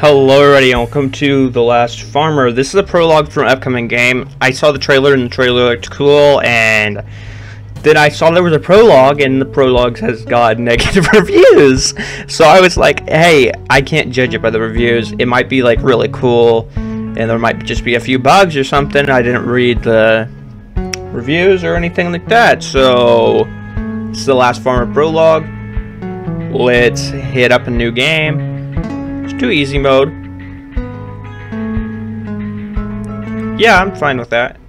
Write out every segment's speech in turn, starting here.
Hello everybody and welcome to The Last Farmer. This is a prologue for an upcoming game. I saw the trailer and the trailer looked cool and then I saw there was a prologue and the prologue has got negative reviews. So I was like, hey, I can't judge it by the reviews. It might be like really cool and there might just be a few bugs or something. I didn't read the reviews or anything like that. So is The Last Farmer prologue. Let's hit up a new game. Do easy mode. Yeah, I'm fine with that.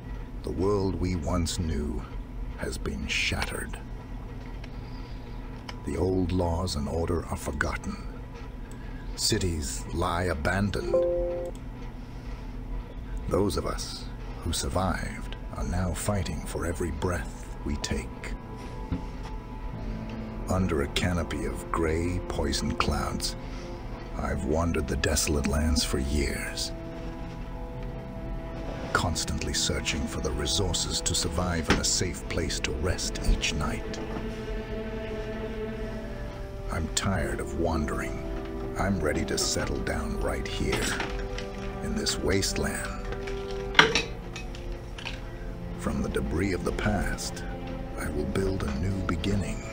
The world we once knew has been shattered. The old laws and order are forgotten. Cities lie abandoned. Those of us who survived are now fighting for every breath we take. Under a canopy of gray, poison clouds, I've wandered the desolate lands for years constantly searching for the resources to survive and a safe place to rest each night. I'm tired of wandering. I'm ready to settle down right here, in this wasteland. From the debris of the past, I will build a new beginning.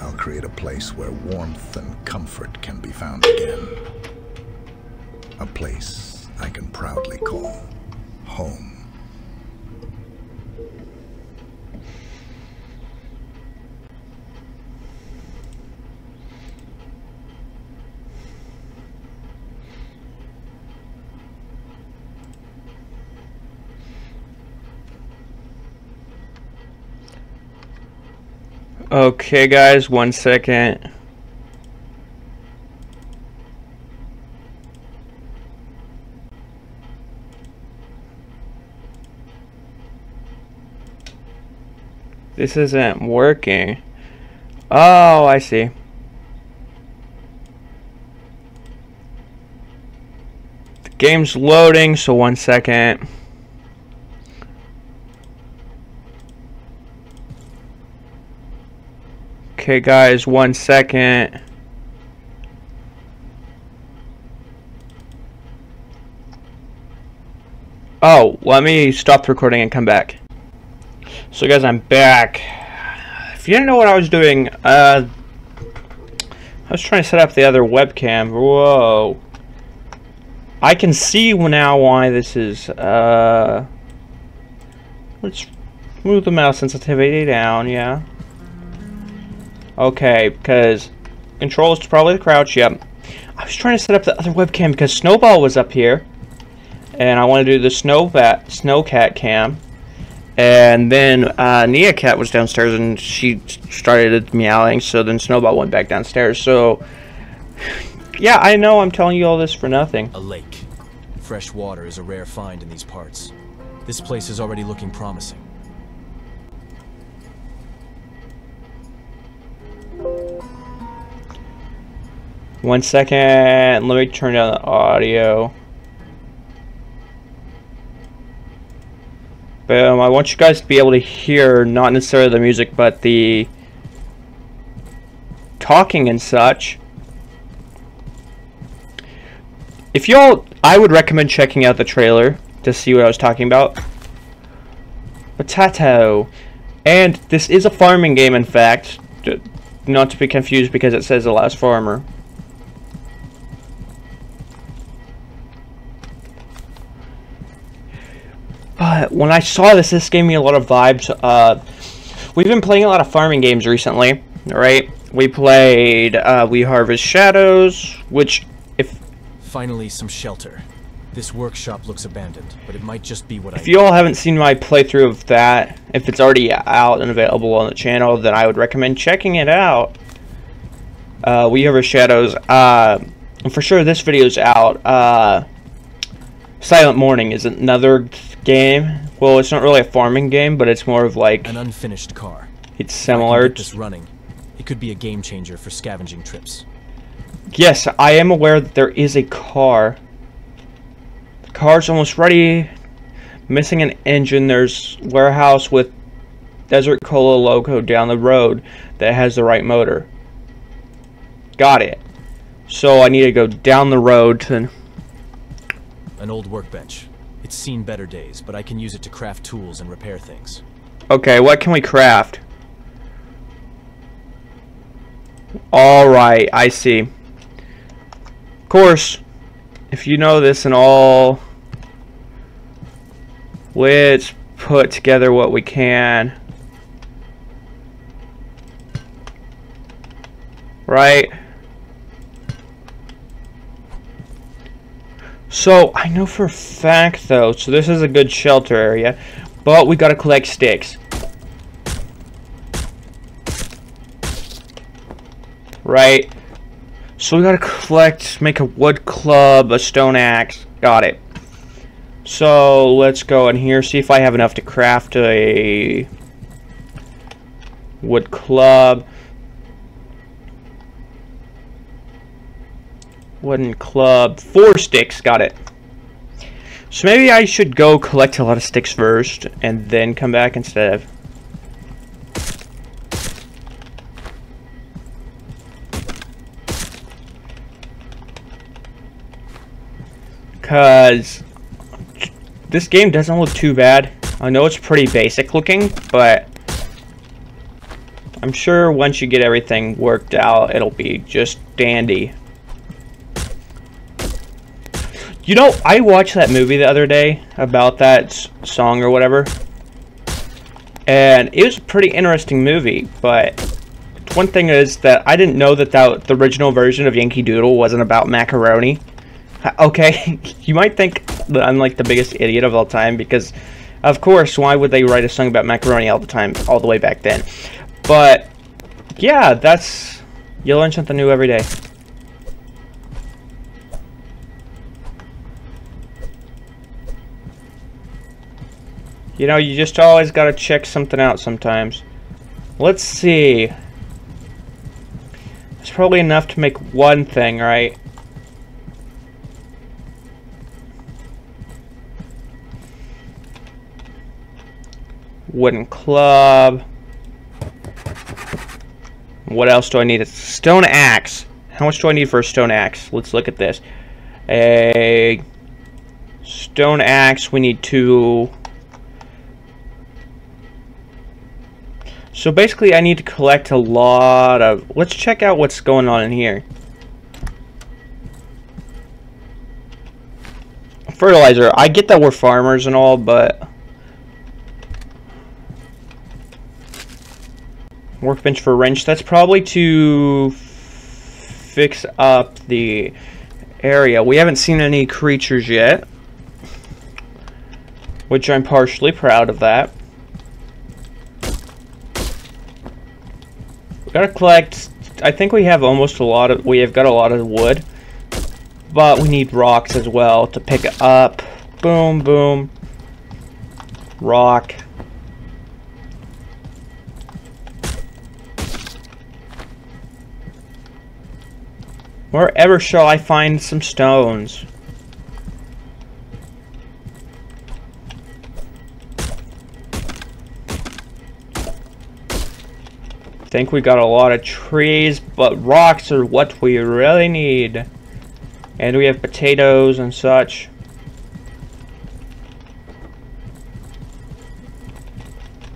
I'll create a place where warmth and comfort can be found again. A place I can proudly call home. Okay guys, one second. This isn't working. Oh, I see. The game's loading, so one second. Okay, guys, one second. Oh, let me stop the recording and come back. So guys, I'm back. If you didn't know what I was doing, uh, I was trying to set up the other webcam. Whoa. I can see now why this is, uh, let's move the mouse sensitivity down, yeah. Okay, because control is probably the crouch, yep. I was trying to set up the other webcam because Snowball was up here. And I want to do the Snowbat, Snowcat cam. And then uh, Nia Cat was downstairs and she started meowing, so then Snowball went back downstairs. So, yeah, I know I'm telling you all this for nothing. A lake. Fresh water is a rare find in these parts. This place is already looking promising. One second, let me turn down the audio. Boom. I want you guys to be able to hear not necessarily the music, but the talking and such. If y'all, I would recommend checking out the trailer to see what I was talking about. Potato. And this is a farming game, in fact. Not to be confused because it says The Last Farmer. But when I saw this, this gave me a lot of vibes. Uh, we've been playing a lot of farming games recently, right? We played uh, We Harvest Shadows, which, if... Finally, some shelter. This workshop looks abandoned, but it might just be what if I... If you all haven't seen my playthrough of that, if it's already out and available on the channel, then I would recommend checking it out. Uh, we Harvest Shadows. Uh, for sure, this video's out. Uh, Silent Morning is another game. Well, it's not really a farming game, but it's more of like an unfinished car. It's similar. Just running. It could be a game changer for scavenging trips. Yes, I am aware that there is a car. The car's almost ready. Missing an engine. There's warehouse with Desert Cola logo down the road that has the right motor. Got it. So I need to go down the road to... An old workbench. It's seen better days, but I can use it to craft tools and repair things. Okay, what can we craft? Alright, I see. Of course, if you know this and all, let's put together what we can. Right? So, I know for a fact though, so this is a good shelter area, but we gotta collect sticks. Right? So we gotta collect, make a wood club, a stone axe. Got it. So let's go in here, see if I have enough to craft a wood club. Wooden club. Four sticks. Got it. So maybe I should go collect a lot of sticks first and then come back instead of... Because this game doesn't look too bad. I know it's pretty basic looking, but I'm sure once you get everything worked out, it'll be just dandy. You know, I watched that movie the other day about that song or whatever. And it was a pretty interesting movie, but one thing is that I didn't know that, that the original version of Yankee Doodle wasn't about macaroni. Okay, you might think that I'm like the biggest idiot of all time because, of course, why would they write a song about macaroni all the time, all the way back then? But, yeah, that's, you learn something new every day. You know, you just always gotta check something out sometimes. Let's see. It's probably enough to make one thing, right? Wooden club. What else do I need? A stone axe. How much do I need for a stone axe? Let's look at this. A stone axe, we need two So basically I need to collect a lot of... Let's check out what's going on in here. Fertilizer. I get that we're farmers and all, but... Workbench for wrench. That's probably to fix up the area. We haven't seen any creatures yet. Which I'm partially proud of that. Gotta collect, I think we have almost a lot of, we have got a lot of wood. But we need rocks as well to pick up. Boom, boom. Rock. Wherever shall I find some stones? Think we got a lot of trees, but rocks are what we really need. And we have potatoes and such.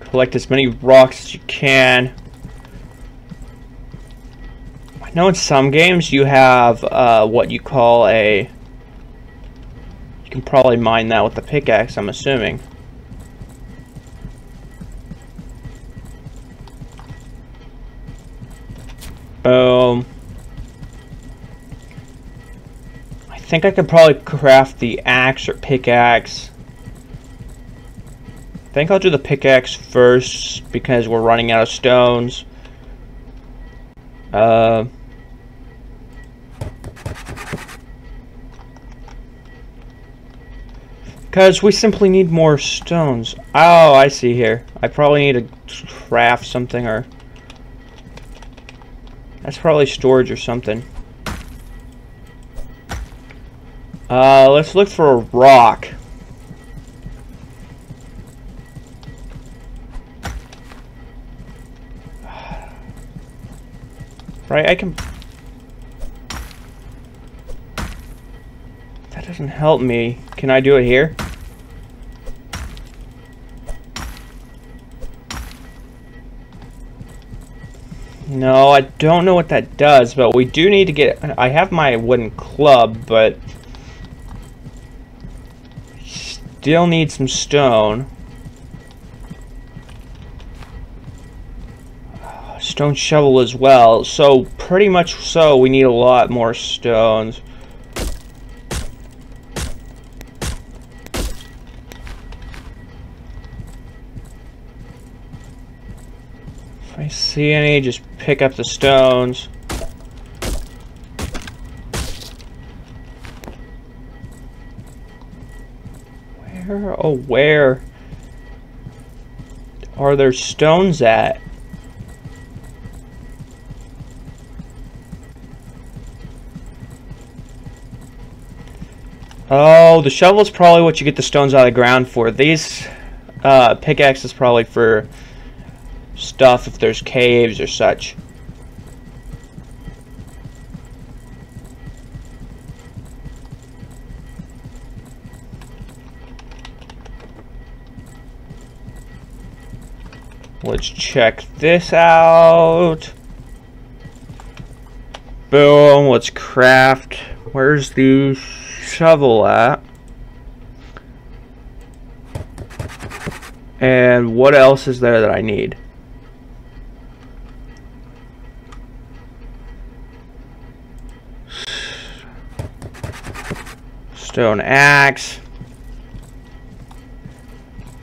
Collect as many rocks as you can. I know in some games you have uh, what you call a... You can probably mine that with the pickaxe, I'm assuming. Um, I think I could probably craft the axe or pickaxe. I think I'll do the pickaxe first because we're running out of stones. Uh, because we simply need more stones. Oh, I see here. I probably need to craft something or... That's probably storage or something. Uh, let's look for a rock. Right, I can... That doesn't help me. Can I do it here? No, I don't know what that does, but we do need to get... I have my wooden club, but... Still need some stone. Stone shovel as well. So, pretty much so, we need a lot more stones. I see any, just pick up the stones. Where, oh, where are there stones at? Oh, the shovel is probably what you get the stones out of the ground for. These uh, probably for stuff if there's caves or such. Let's check this out. Boom, let's craft. Where's the shovel at? And what else is there that I need? Stone axe.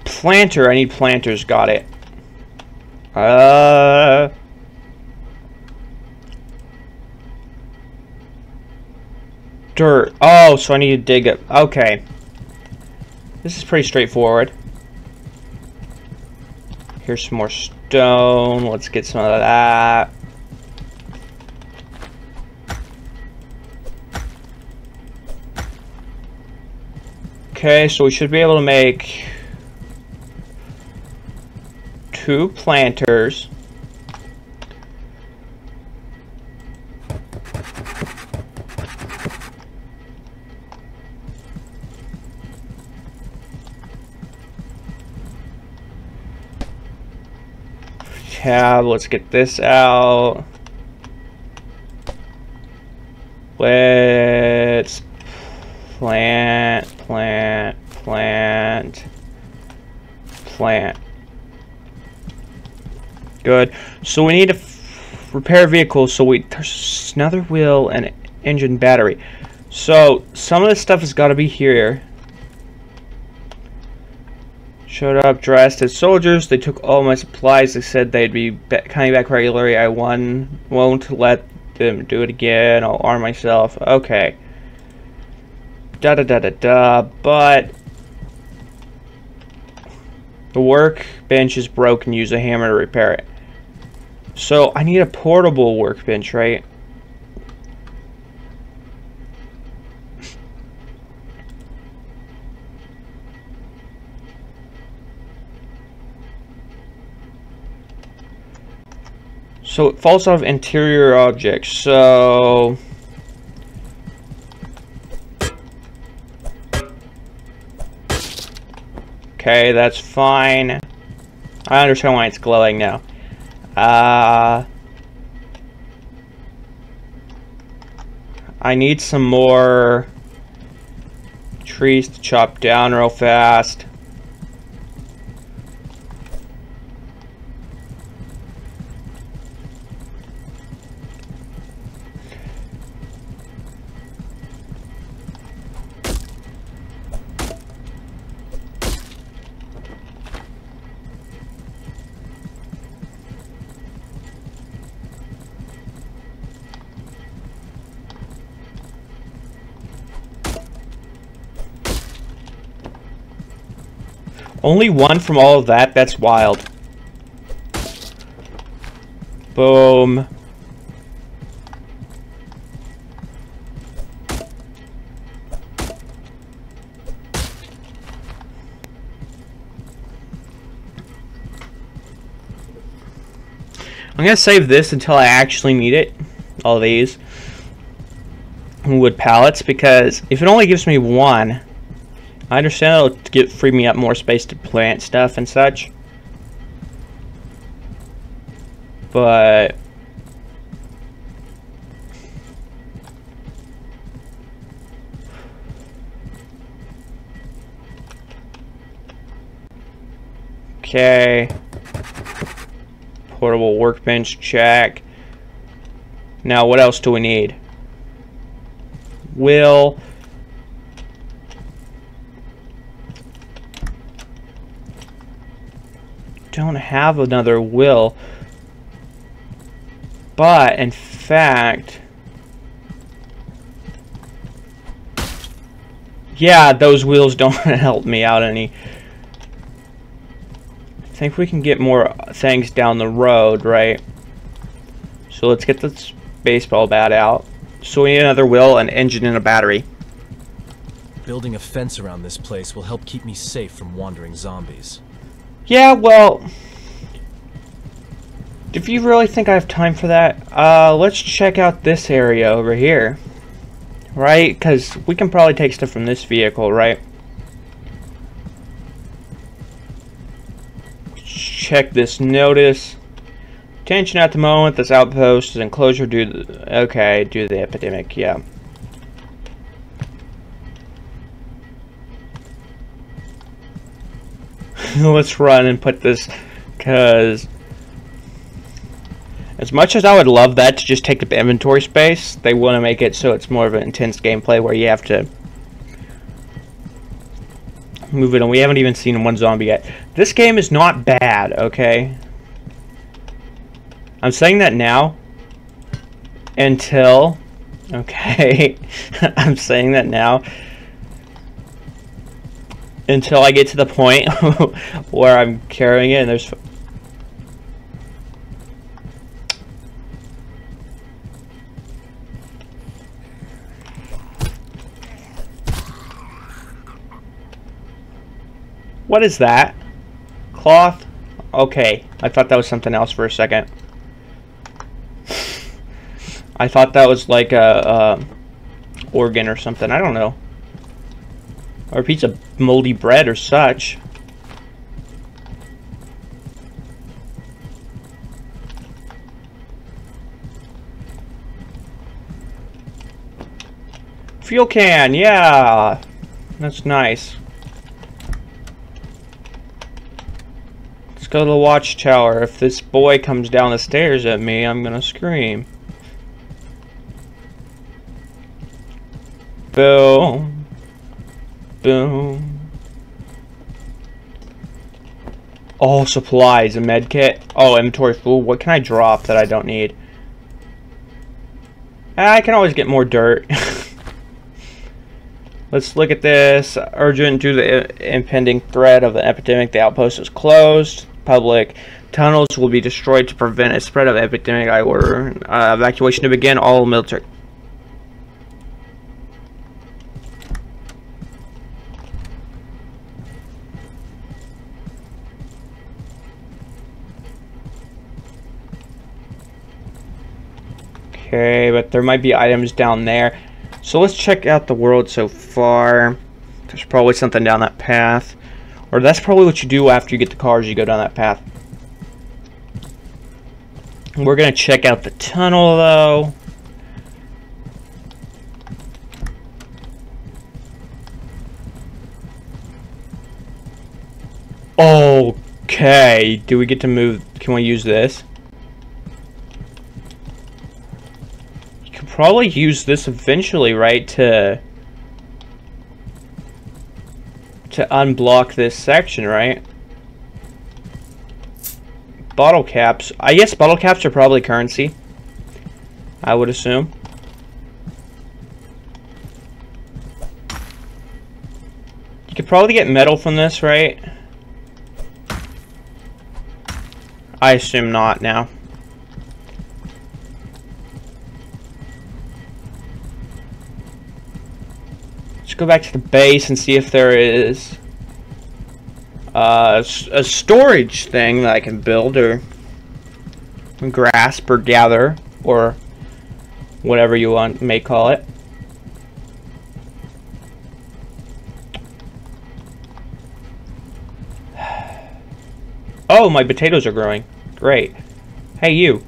Planter, I need planters, got it. Uh... Dirt. Oh, so I need to dig it. Okay. This is pretty straightforward. Here's some more stone. Let's get some of that. Okay, so we should be able to make two planters. Tab, let's get this out. Let's plant, plant, plant, plant. Good. So we need to repair vehicles. So we there's another wheel and engine battery. So some of this stuff has got to be here. Showed up dressed as soldiers. They took all my supplies. They said they'd be coming back regularly. I won. Won't let them do it again. I'll arm myself. Okay. Da da da da da. But the workbench is broken. Use a hammer to repair it. So I need a portable workbench, right? So it falls out of interior objects. So Okay, that's fine. I understand why it's glowing now. Uh, I need some more trees to chop down real fast. Only one from all of that? That's wild. Boom. I'm going to save this until I actually need it. All these. wood pallets because if it only gives me one, I understand it'll get free me up more space to plant stuff and such. But Okay. Portable workbench, check. Now, what else do we need? Will. Don't have another will. But, in fact... Yeah, those wheels don't help me out any I think we can get more things down the road, right? So let's get this baseball bat out. So we need another wheel, an engine, and a battery. Building a fence around this place will help keep me safe from wandering zombies. Yeah, well... If you really think I have time for that, uh, let's check out this area over here. Right? Because we can probably take stuff from this vehicle, right? check this notice. Tension at the moment. This outpost is enclosure due to okay, due to the epidemic. Yeah. Let's run and put this, cause as much as I would love that to just take up inventory space, they want to make it so it's more of an intense gameplay where you have to move it on. We haven't even seen one zombie yet. This game is not bad, okay? I'm saying that now until okay I'm saying that now until I get to the point where I'm carrying it and there's What is that? Cloth? Okay, I thought that was something else for a second. I thought that was like a, a organ or something. I don't know. Or a piece of moldy bread or such. Fuel can, yeah. That's nice. Let's go to the watchtower. If this boy comes down the stairs at me, I'm gonna scream. Boom. Boom. Oh, supplies, a med kit. Oh, inventory full. What can I drop that I don't need? I can always get more dirt. Let's look at this. Urgent due to the impending threat of the epidemic, the outpost is closed public. Tunnels will be destroyed to prevent a spread of epidemic. I order uh, evacuation to begin. All military. Okay, but there might be items down there. So let's check out the world so far. There's probably something down that path. Or that's probably what you do after you get the cars, you go down that path. We're going to check out the tunnel, though. Okay, do we get to move, can we use this? Probably use this eventually, right, to to unblock this section, right? Bottle caps. I guess bottle caps are probably currency. I would assume. You could probably get metal from this, right? I assume not now. go back to the base and see if there is uh, a storage thing that I can build or grasp or gather or whatever you want may call it. Oh, my potatoes are growing. Great. Hey, you.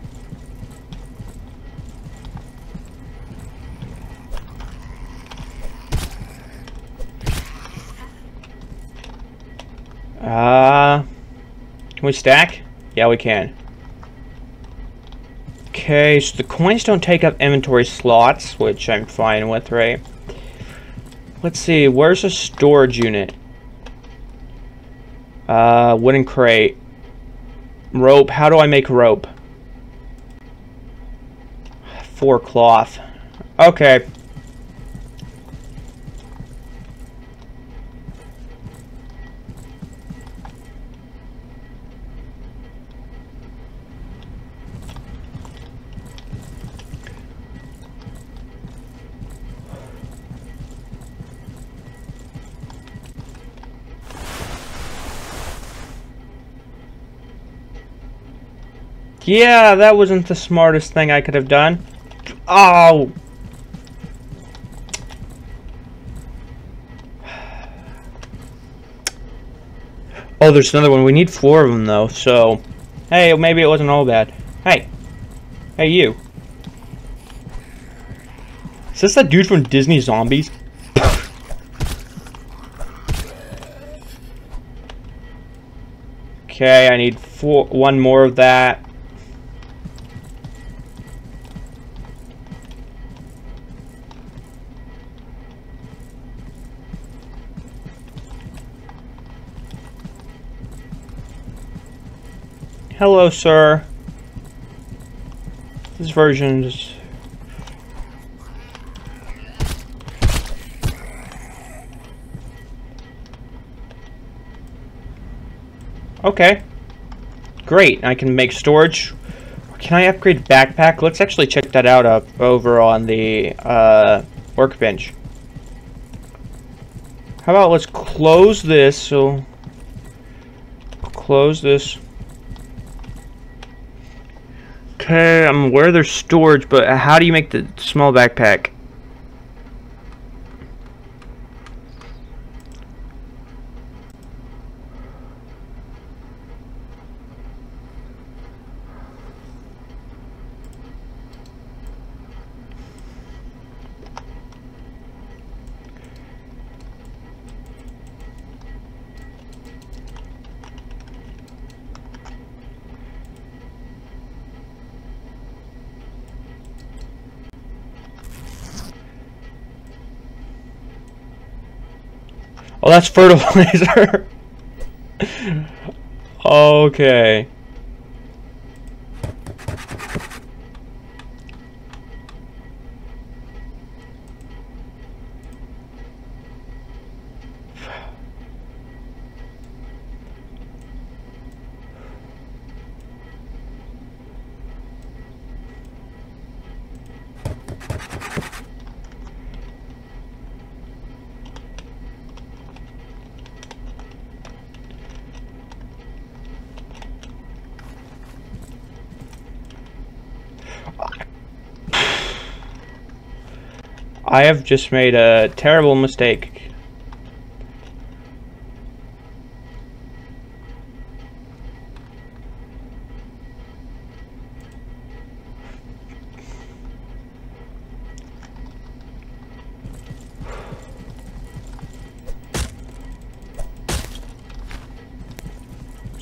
Uh, can we stack? Yeah, we can. Okay, so the coins don't take up inventory slots, which I'm fine with, right? Let's see, where's a storage unit? Uh, wooden crate. Rope, how do I make rope? Four cloth. Okay. Yeah, that wasn't the smartest thing I could have done. Oh! Oh, there's another one. We need four of them, though, so... Hey, maybe it wasn't all bad. Hey. Hey, you. Is this that dude from Disney Zombies? okay, I need four, one more of that. Hello, sir. This version is... Okay. Great, I can make storage. Can I upgrade backpack? Let's actually check that out up over on the uh, workbench. How about let's close this, so... Close this. Okay, um, I'm aware there's storage, but uh, how do you make the small backpack? Oh, that's fertilizer. okay. I have just made a terrible mistake.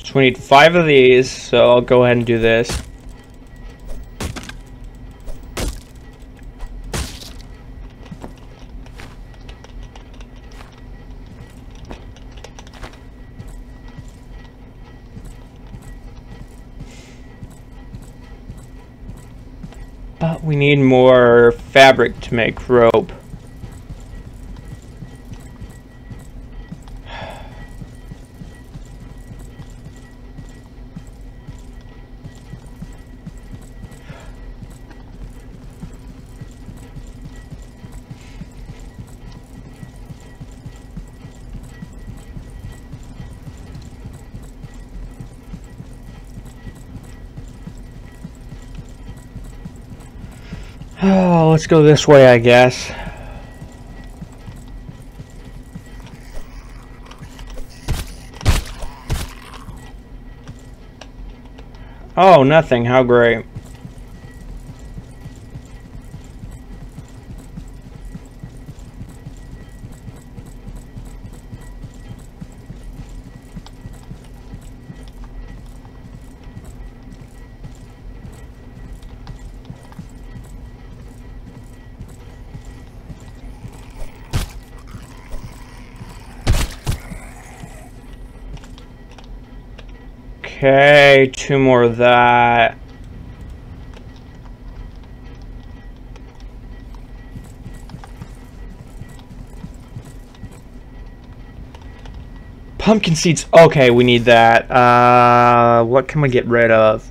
So we need five of these, so I'll go ahead and do this. But we need more fabric to make rope. go this way, I guess. Oh, nothing. How great. Two more of that. Pumpkin seeds. Okay, we need that. Uh, what can we get rid of?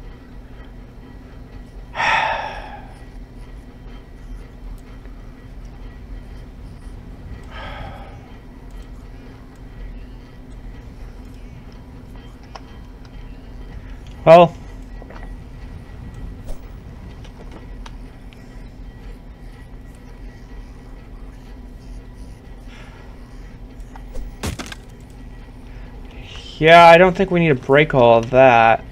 Yeah, I don't think we need to break all of that.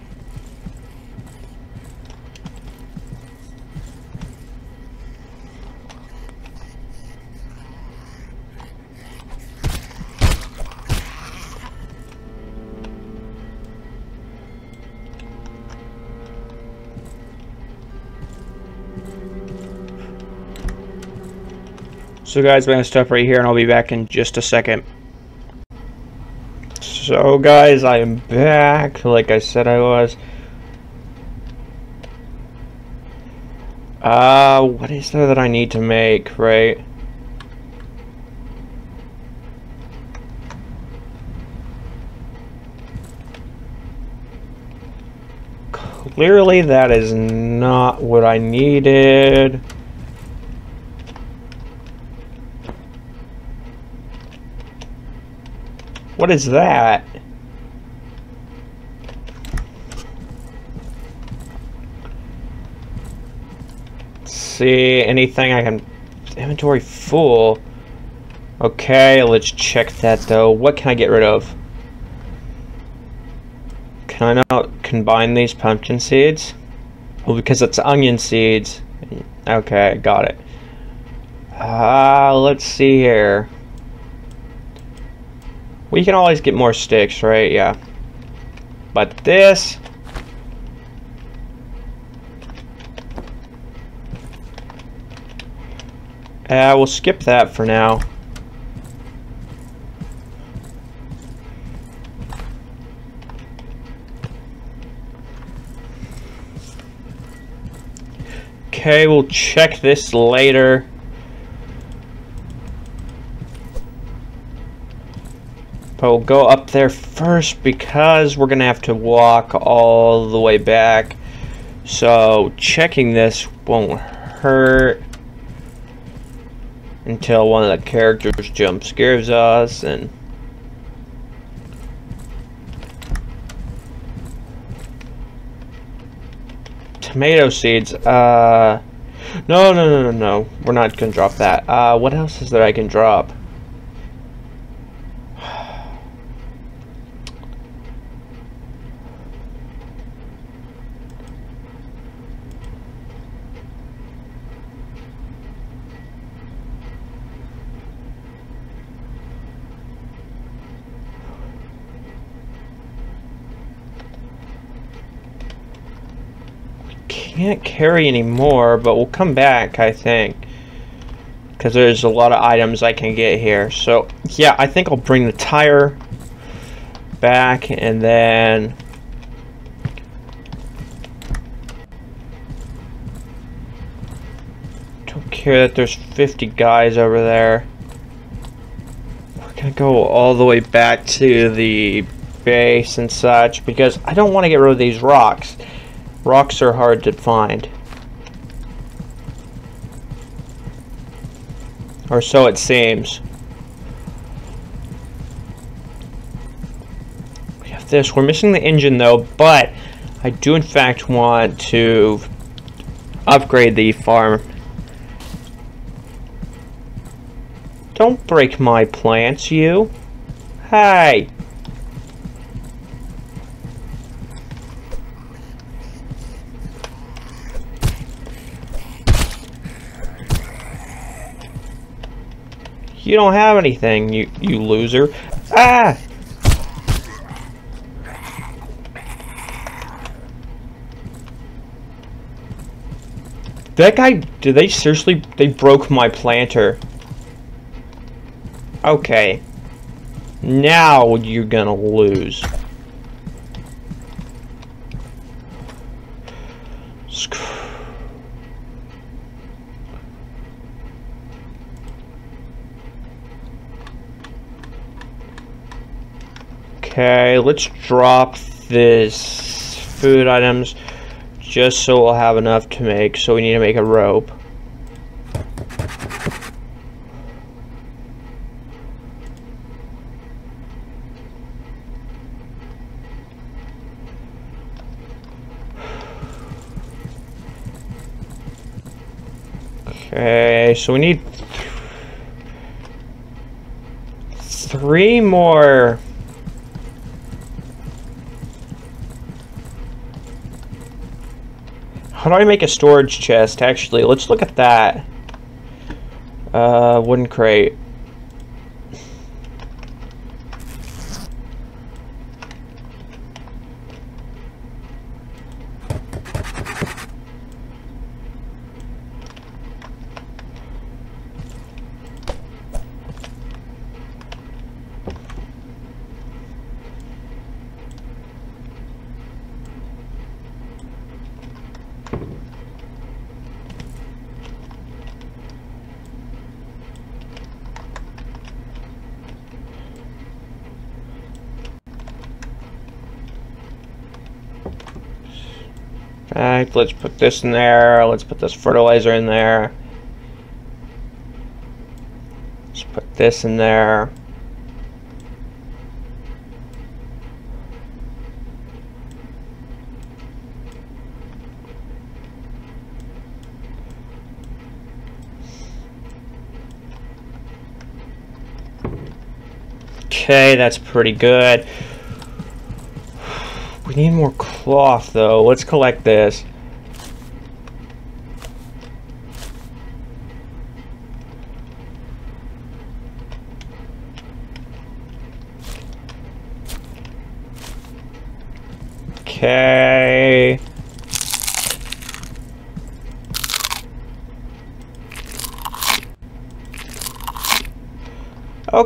So guys, I'm going to stop right here and I'll be back in just a second. So guys, I am back, like I said I was. Uh, what is there that I need to make, right? Clearly that is not what I needed. What is that? Let's see, anything I can... Inventory full. Okay, let's check that though. What can I get rid of? Can I not combine these pumpkin seeds? Well, because it's onion seeds. Okay, got it. Uh, let's see here. We can always get more sticks, right? Yeah. But this... Uh, we'll skip that for now. Okay, we'll check this later. But we'll go up there first because we're going to have to walk all the way back. So checking this won't hurt until one of the characters jump scares us and tomato seeds uh no no no no no. We're not gonna drop that. Uh what else is there I can drop can't carry anymore, but we'll come back, I think. Because there's a lot of items I can get here. So, yeah, I think I'll bring the tire back and then... Don't care that there's 50 guys over there. We're gonna go all the way back to the base and such because I don't want to get rid of these rocks. Rocks are hard to find. Or so it seems. We have this. We're missing the engine though, but I do in fact want to upgrade the farm. Don't break my plants, you. Hey! You don't have anything, you, you loser. Ah! That guy, did they seriously, they broke my planter. Okay. Now you're gonna lose. Okay, let's drop this food items just so we'll have enough to make. So we need to make a rope. Okay, so we need three more How do I make a storage chest, actually? Let's look at that. Uh, wooden crate. Alright, let's put this in there. Let's put this fertilizer in there. Let's put this in there. Okay, that's pretty good. We need more cloth, though. Let's collect this. Okay.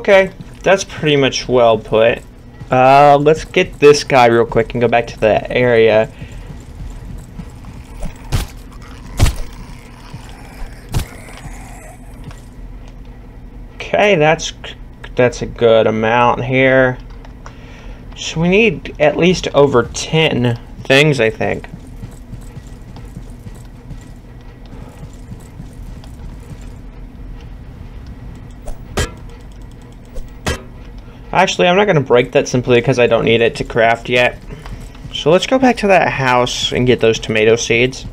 Okay, that's pretty much well put. Uh, let's get this guy real quick and go back to the area. Okay, that's that's a good amount here. So we need at least over 10 things, I think. Actually, I'm not going to break that simply because I don't need it to craft yet. So let's go back to that house and get those tomato seeds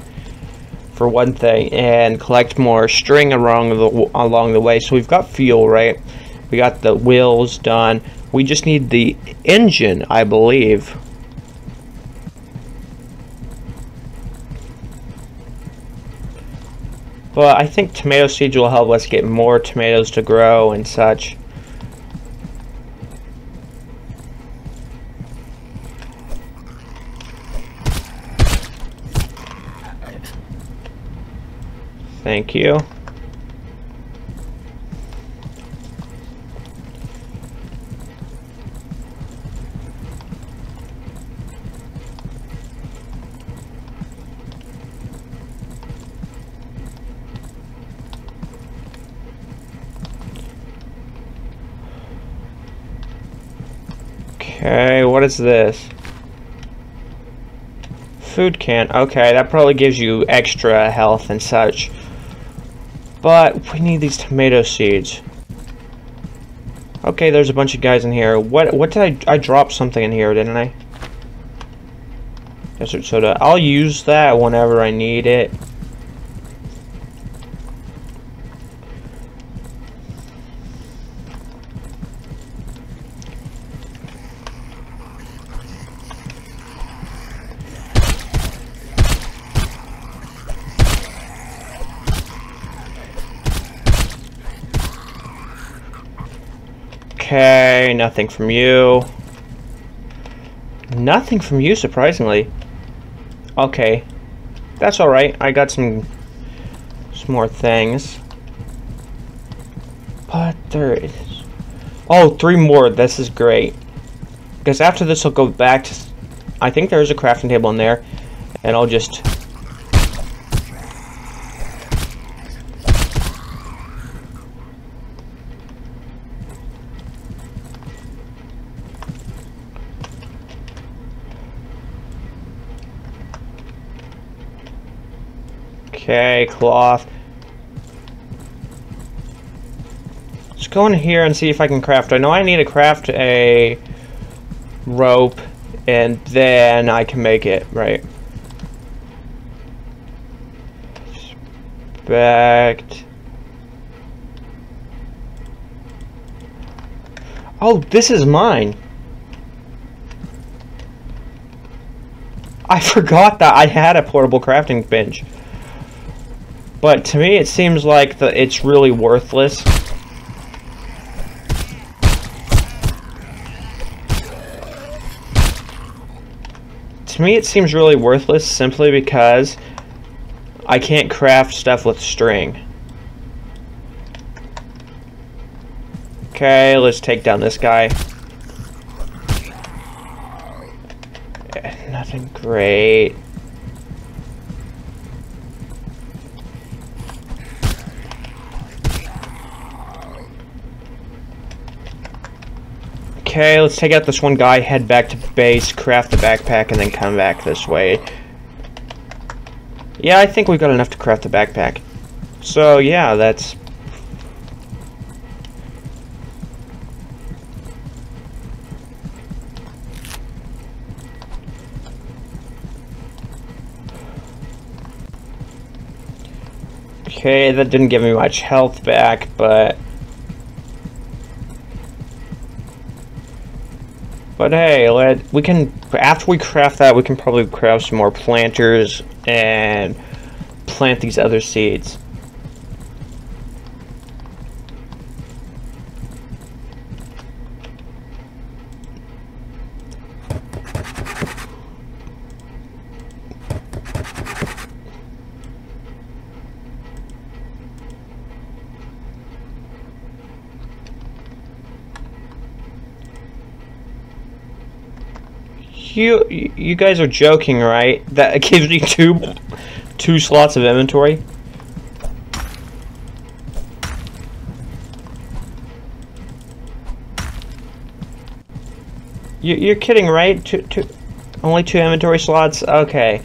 for one thing and collect more string along the along the way. So we've got fuel, right? We got the wheels done. We just need the engine, I believe. But I think tomato seeds will help us get more tomatoes to grow and such. Thank you. Okay, what is this? Food can. Okay, that probably gives you extra health and such. But we need these tomato seeds. Okay, there's a bunch of guys in here. What what did I I dropped something in here, didn't I? Desert soda. I'll use that whenever I need it. Nothing from you. Nothing from you, surprisingly. Okay. That's alright. I got some, some more things. But there is... Oh, three more. This is great. Because after this, I'll go back to... I think there's a crafting table in there. And I'll just... Okay, cloth. Let's go in here and see if I can craft. I know I need to craft a rope and then I can make it, right? Expect. Oh, this is mine. I forgot that I had a portable crafting bench. But to me, it seems like the, it's really worthless. To me, it seems really worthless simply because I can't craft stuff with string. Okay, let's take down this guy. Eh, nothing great. Okay, let's take out this one guy, head back to base, craft the backpack, and then come back this way. Yeah, I think we've got enough to craft the backpack. So, yeah, that's... Okay, that didn't give me much health back, but... But hey, let we can after we craft that, we can probably craft some more planters and plant these other seeds. You you guys are joking, right? That gives me two two slots of inventory. You, you're kidding, right? Two, two, only two inventory slots? Okay.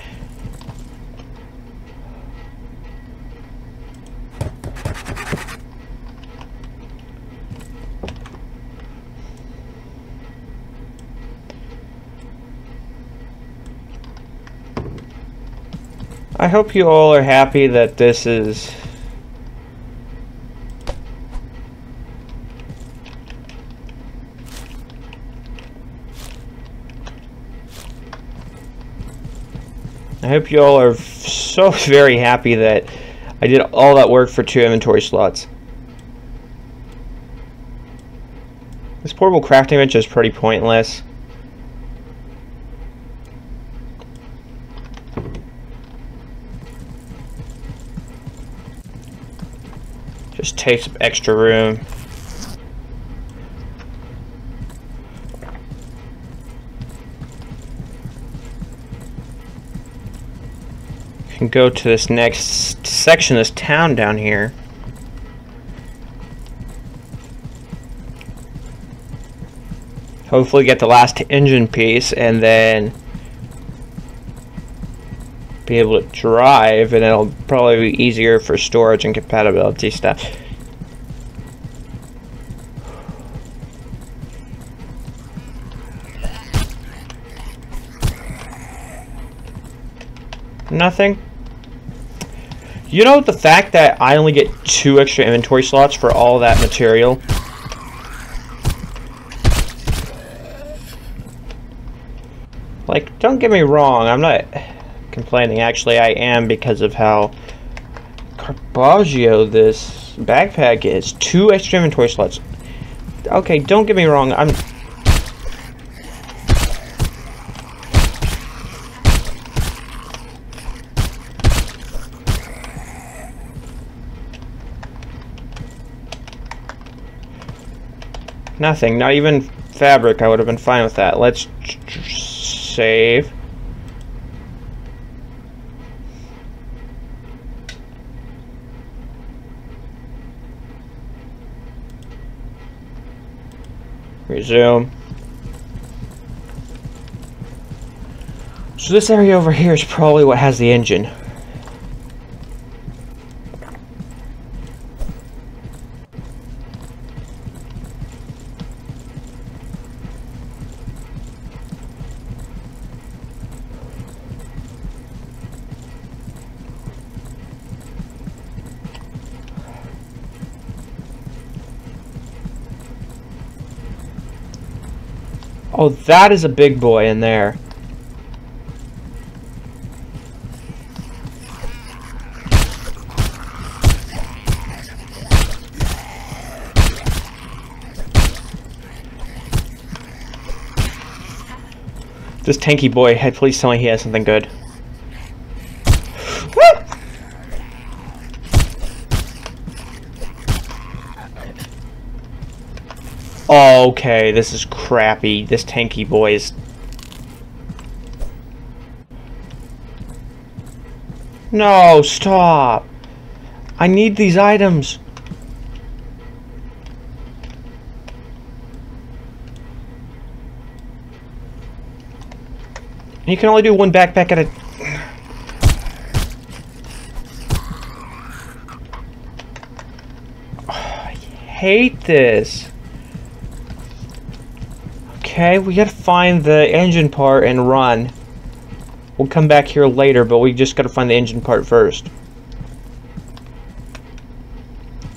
I hope you all are happy that this is I hope you all are so very happy that I did all that work for two inventory slots. This portable crafting bench is pretty pointless. Just takes up extra room. Can go to this next section, this town down here. Hopefully get the last engine piece and then be able to drive and it'll probably be easier for storage and compatibility stuff. Nothing. You know the fact that I only get two extra inventory slots for all that material? Like, don't get me wrong, I'm not complaining. Actually, I am because of how Carbaggio this backpack is. Two extra inventory slots. okay, don't get me wrong. I'm Nothing, not even fabric. I would have been fine with that. Let's save. Resume. So this area over here is probably what has the engine. Oh, that is a big boy in there. This tanky boy, please tell me he has something good. Okay, this is crappy. This tanky boy is... No, stop! I need these items! You can only do one backpack at a... I hate this. Okay, we gotta find the engine part and run. We'll come back here later, but we just gotta find the engine part first.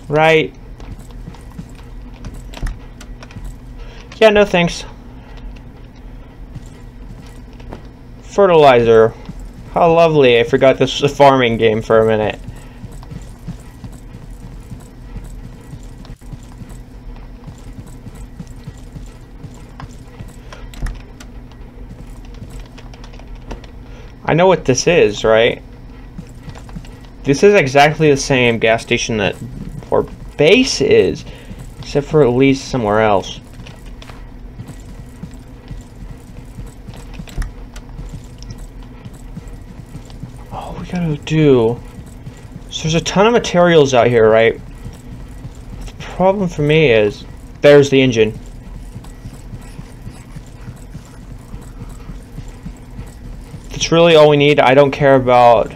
Right. Yeah, no thanks. Fertilizer. How lovely, I forgot this was a farming game for a minute. I know what this is, right? This is exactly the same gas station that our base is, except for at least somewhere else. Oh, we gotta do... So there's a ton of materials out here, right? The problem for me is, there's the engine. That's really all we need. I don't care about...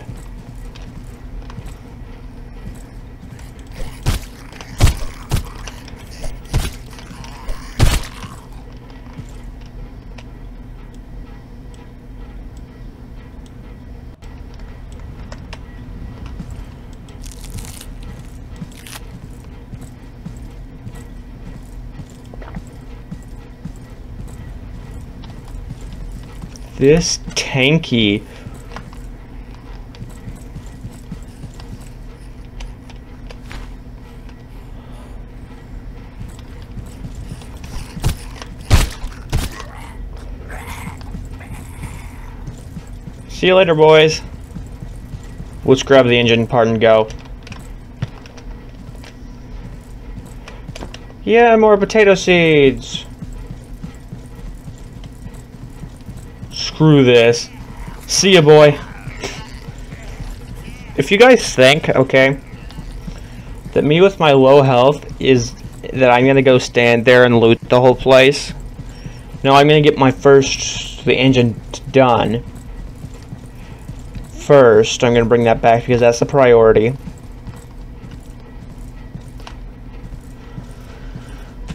This tanky. See you later, boys. Let's grab the engine part and go. Yeah, more potato seeds. Screw this. See ya, boy. If you guys think, okay, that me with my low health is that I'm gonna go stand there and loot the whole place. No, I'm gonna get my first, the engine done. First, I'm gonna bring that back because that's the priority.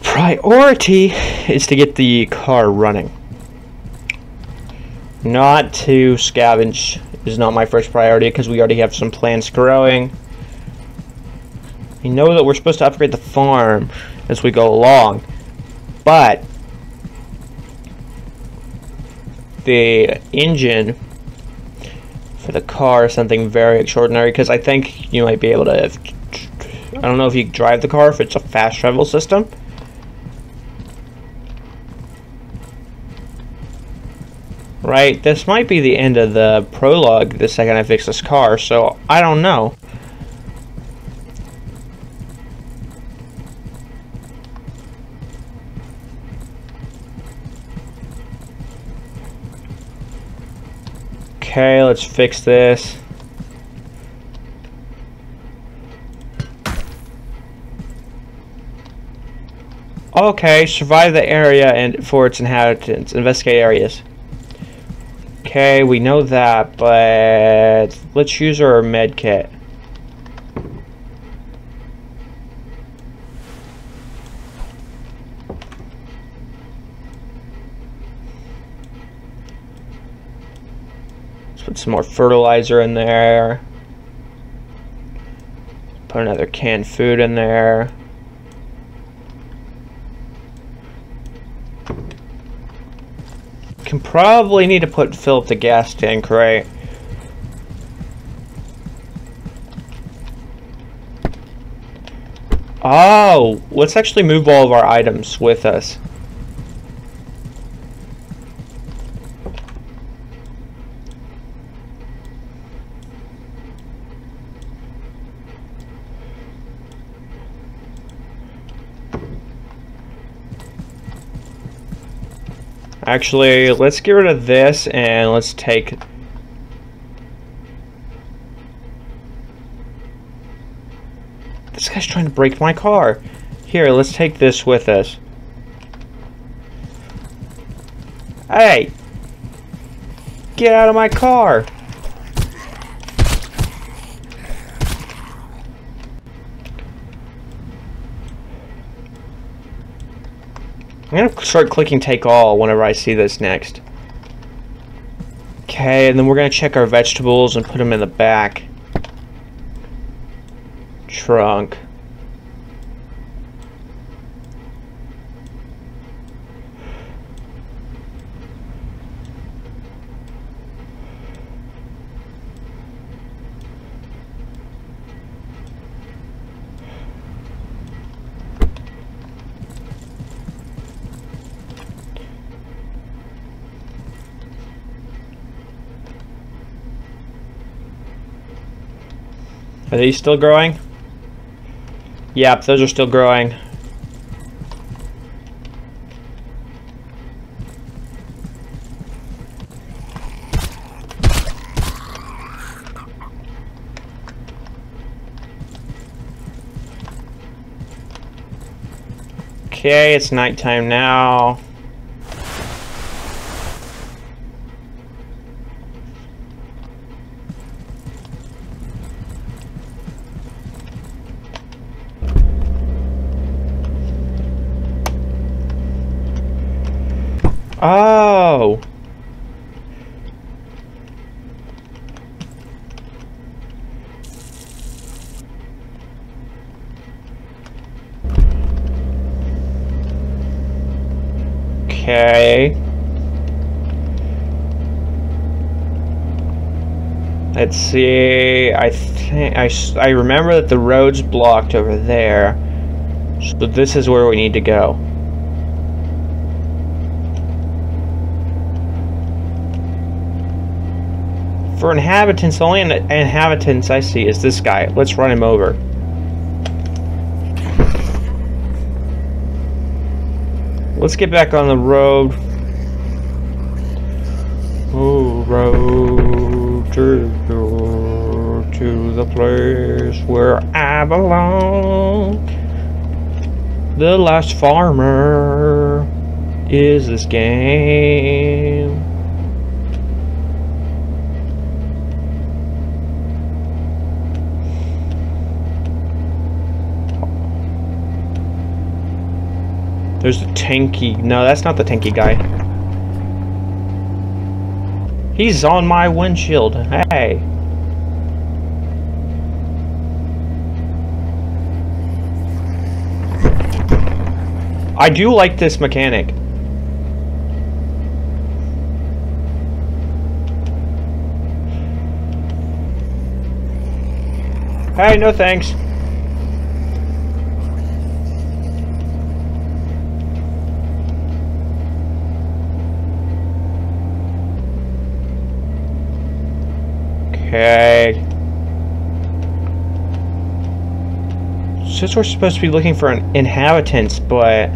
Priority is to get the car running. Not to scavenge is not my first priority because we already have some plants growing. You know that we're supposed to upgrade the farm as we go along. But the engine for the car is something very extraordinary because I think you might be able to I don't know if you drive the car if it's a fast travel system Right? This might be the end of the prologue the second I fix this car, so I don't know. Okay, let's fix this. Okay, survive the area and for its inhabitants. Investigate areas. Okay, we know that, but let's use our med kit. Let's put some more fertilizer in there. Put another canned food in there. Can probably need to put fill up the gas tank, right? Oh, let's actually move all of our items with us. Actually, let's get rid of this and let's take... This guy's trying to break my car. Here, let's take this with us. Hey! Get out of my car! I'm gonna start clicking take all whenever I see this next. Okay, and then we're gonna check our vegetables and put them in the back. Trunk. Are these still growing? Yep, those are still growing. Okay, it's nighttime now. Oh! Okay. Let's see. I think I, I remember that the road's blocked over there. So this is where we need to go. For inhabitants, the only inhabitants I see is this guy. Let's run him over. Let's get back on the road. Oh, road to, to the place where I belong. The last farmer is this game. There's the tanky. No, that's not the tanky guy. He's on my windshield. Hey. I do like this mechanic. Hey, no thanks. Okay. Since we're supposed to be looking for an inhabitants, but...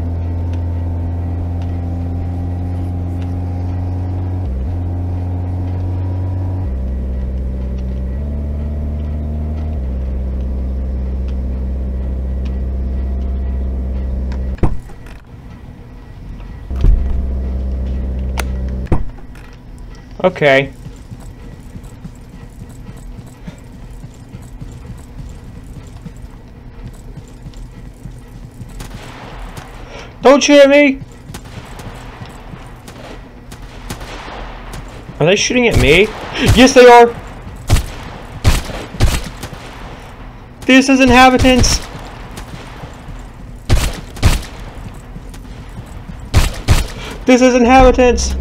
Okay. Don't shoot at me! Are they shooting at me? Yes, they are! This is inhabitants! This is inhabitants!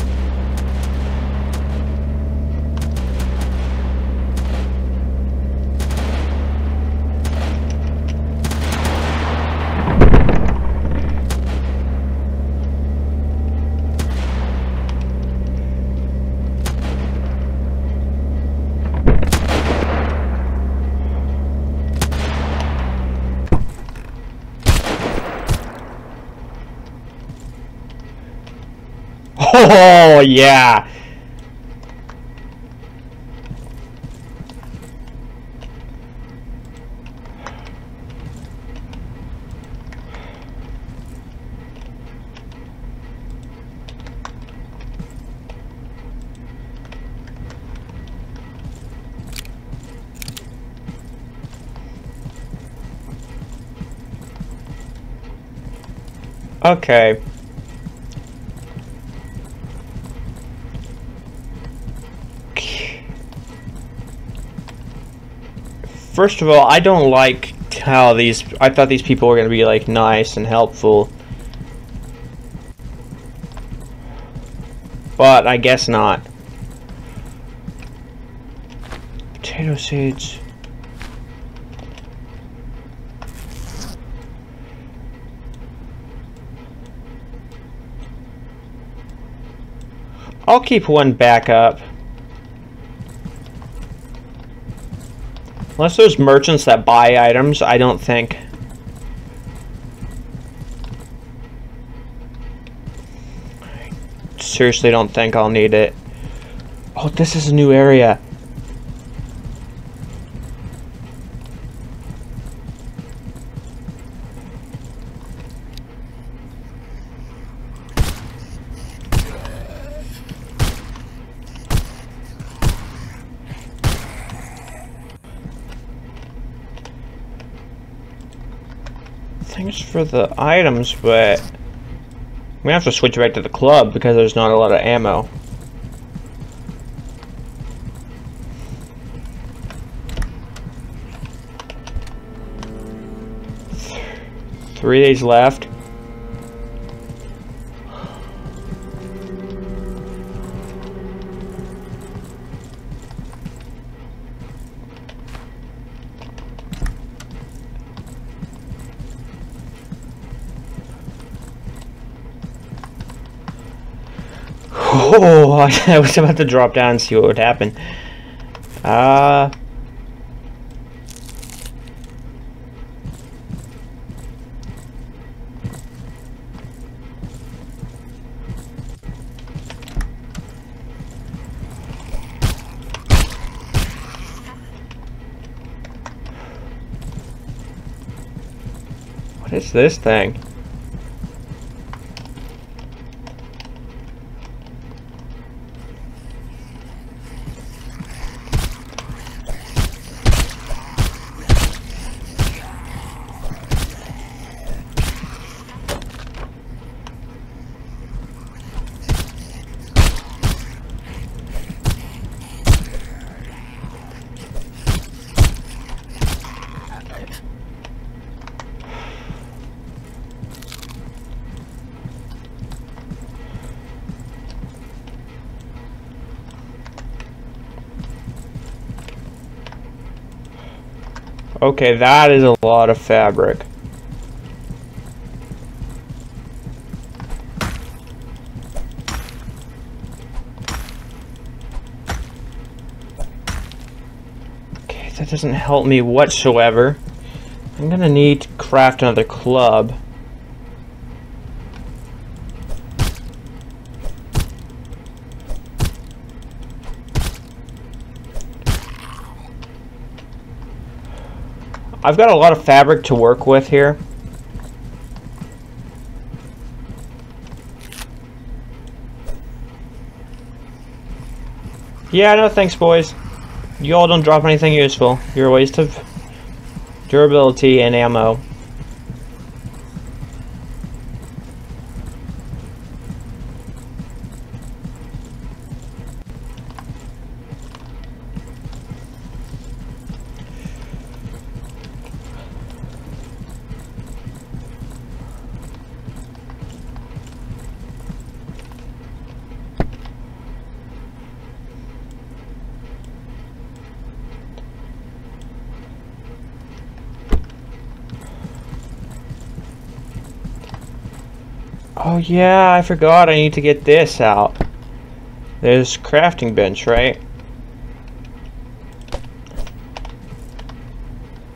Oh, yeah. Okay. First of all, I don't like how these. I thought these people were gonna be like nice and helpful, but I guess not. Potato seeds. I'll keep one backup. Unless there's merchants that buy items, I don't think. Seriously don't think I'll need it. Oh, this is a new area. For the items, but we have to switch back to the club because there's not a lot of ammo. Three days left. I was about to drop down and see what would happen. Uh... What is this thing? Okay, that is a lot of fabric. Okay, that doesn't help me whatsoever. I'm gonna need to craft another club. I've got a lot of fabric to work with here. Yeah, no thanks, boys. You all don't drop anything useful. You're a waste of durability and ammo. Oh yeah, I forgot I need to get this out. There's crafting bench, right?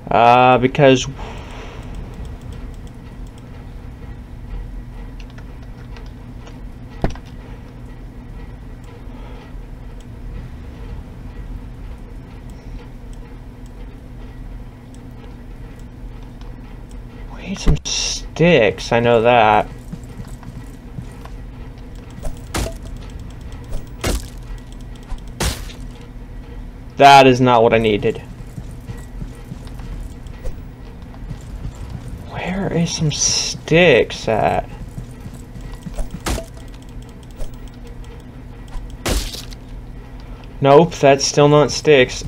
Uh, because... We need some sticks, I know that. That is not what I needed. Where is some sticks at? Nope, that's still not sticks.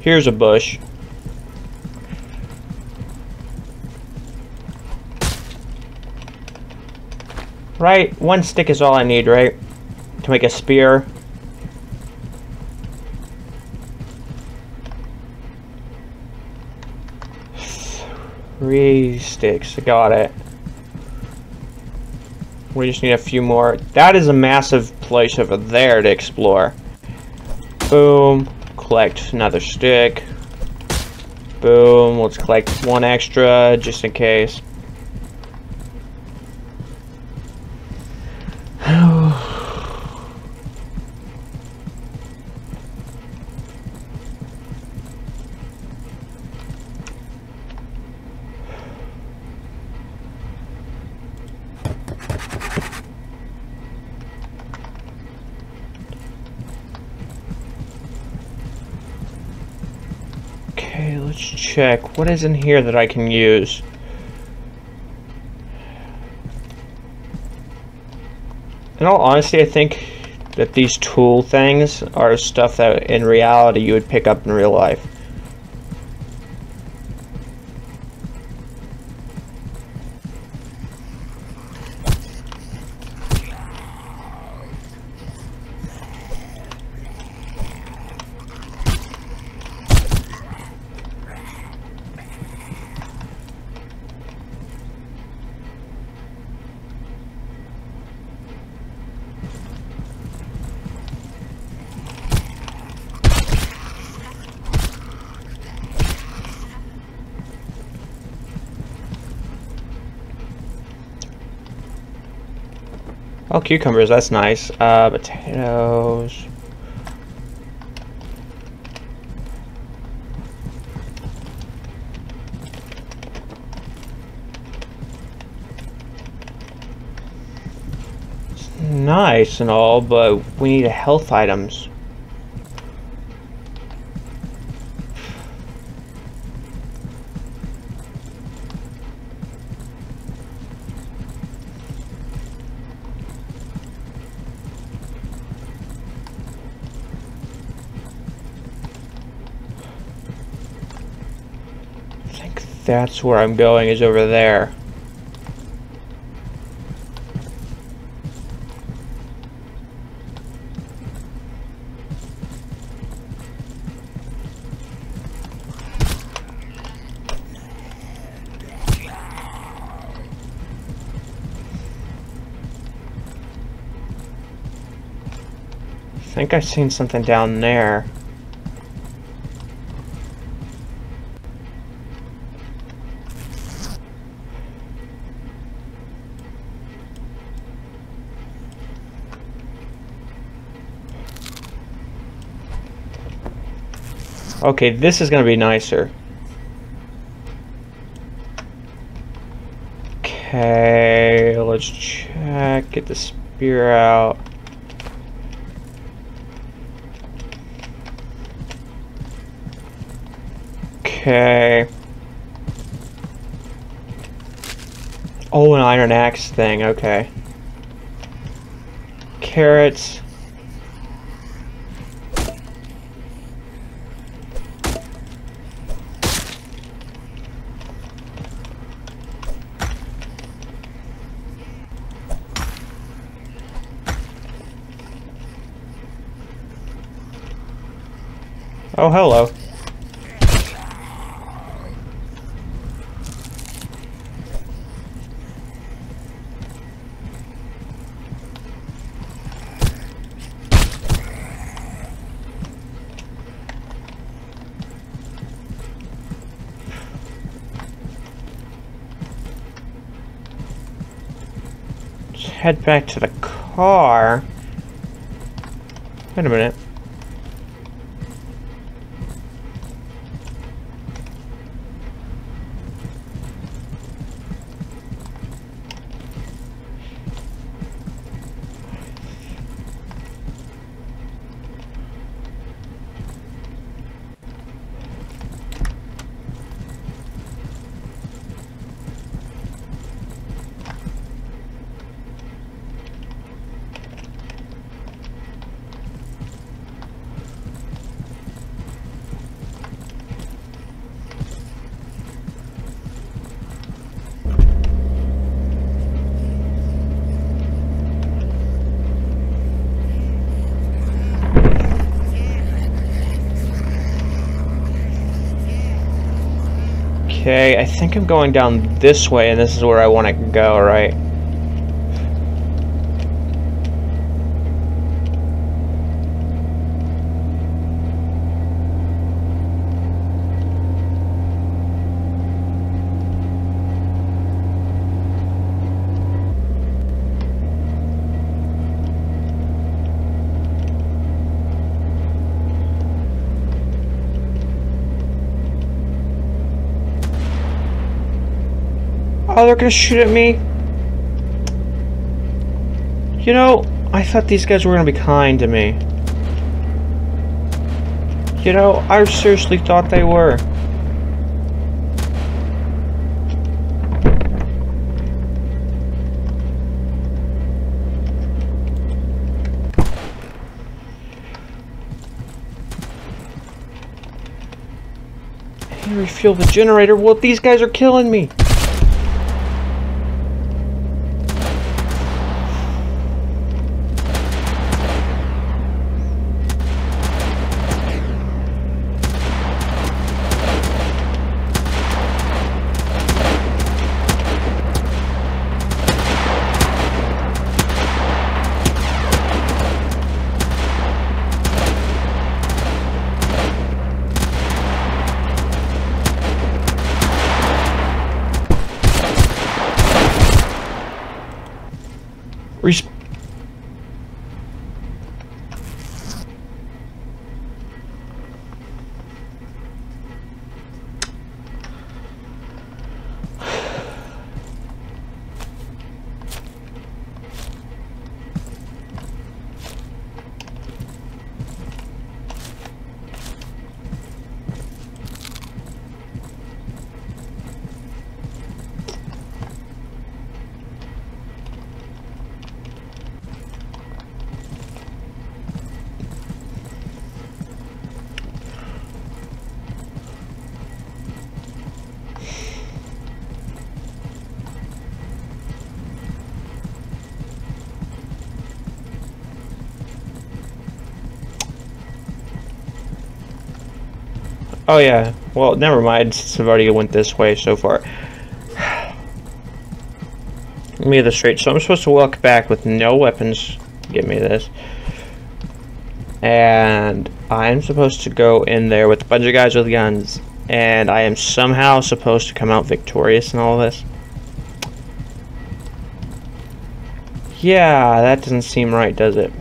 Here's a bush. Right, one stick is all I need, right? To make a spear. Three sticks, got it. We just need a few more. That is a massive place over there to explore. Boom, collect another stick. Boom, let's collect one extra just in case. Okay, let's check. What is in here that I can use? In all honesty, I think that these tool things are stuff that in reality you would pick up in real life. Cucumbers, that's nice. Uh, potatoes. It's nice and all, but we need health items. That's where I'm going, is over there. I think I've seen something down there. Okay, this is gonna be nicer. Okay, let's check. Get the spear out. Okay. Oh, an iron axe thing. Okay. Carrots. Oh, hello. Let's head back to the car. Wait a minute. Okay, I think I'm going down this way, and this is where I want to go, right? Gonna shoot at me? You know, I thought these guys were gonna be kind to me. You know, I seriously thought they were. Refuel the generator. Well, these guys are killing me. Res- Oh yeah. Well, never mind. I've already went this way so far. Me this straight. So I'm supposed to walk back with no weapons. Give me this. And I'm supposed to go in there with a bunch of guys with guns. And I am somehow supposed to come out victorious in all this. Yeah, that doesn't seem right, does it?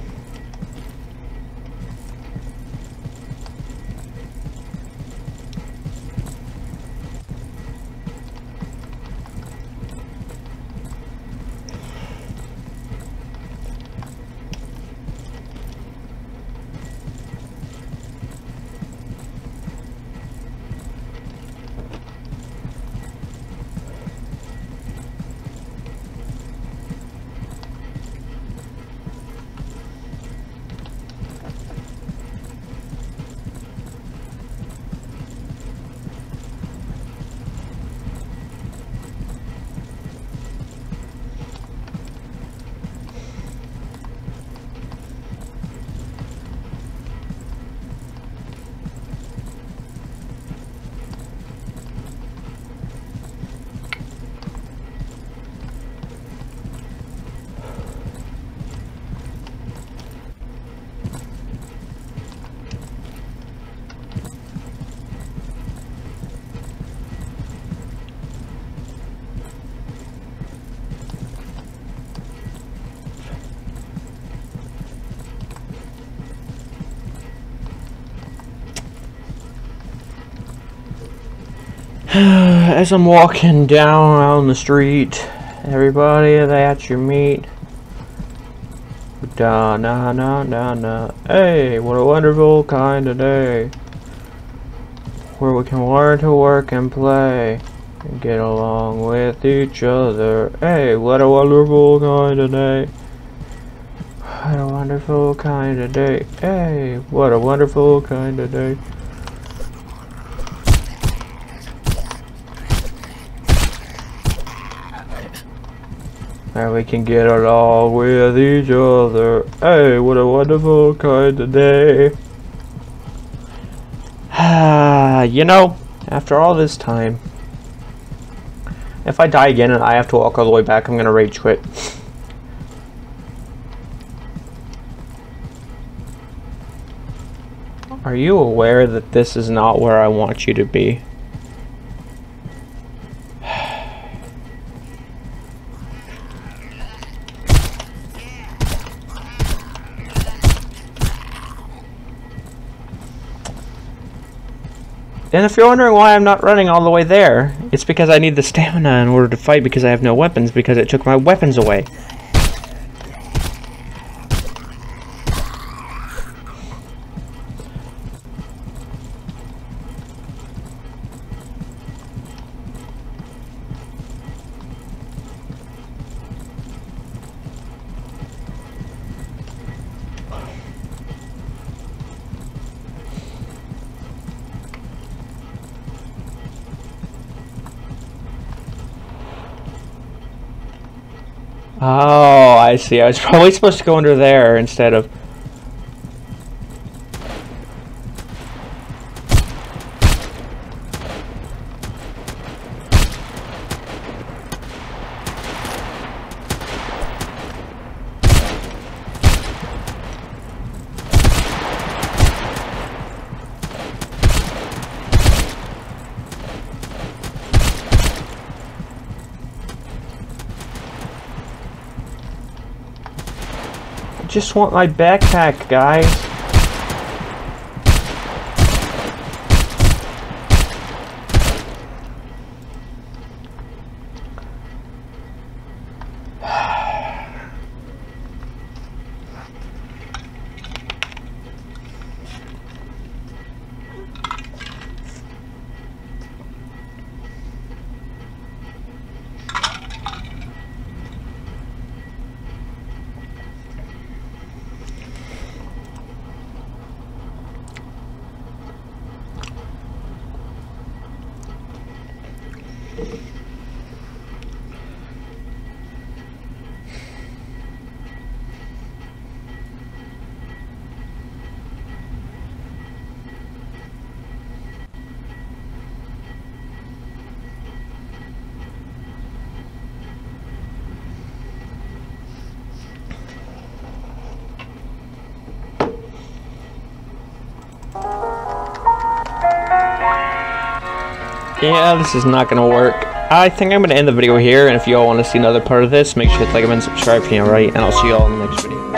As I'm walking down on the street, everybody that you meet. Da na na na na. Hey, what a wonderful kind of day. Where we can learn to work and play. And get along with each other. Hey, what a wonderful kind of day. What a wonderful kind of day. Hey, what a wonderful kind of day. We can get along with each other. Hey, what a wonderful kind of day. You know, after all this time, if I die again and I have to walk all the way back, I'm gonna rage quit. Are you aware that this is not where I want you to be? And if you're wondering why I'm not running all the way there, it's because I need the stamina in order to fight because I have no weapons because it took my weapons away. Oh, I see. I was probably supposed to go under there instead of... I just want my backpack, guys. Yeah, this is not gonna work. I think I'm gonna end the video here, and if you all want to see another part of this, make sure to like, and subscribe if you're right, and I'll see you all in the next video.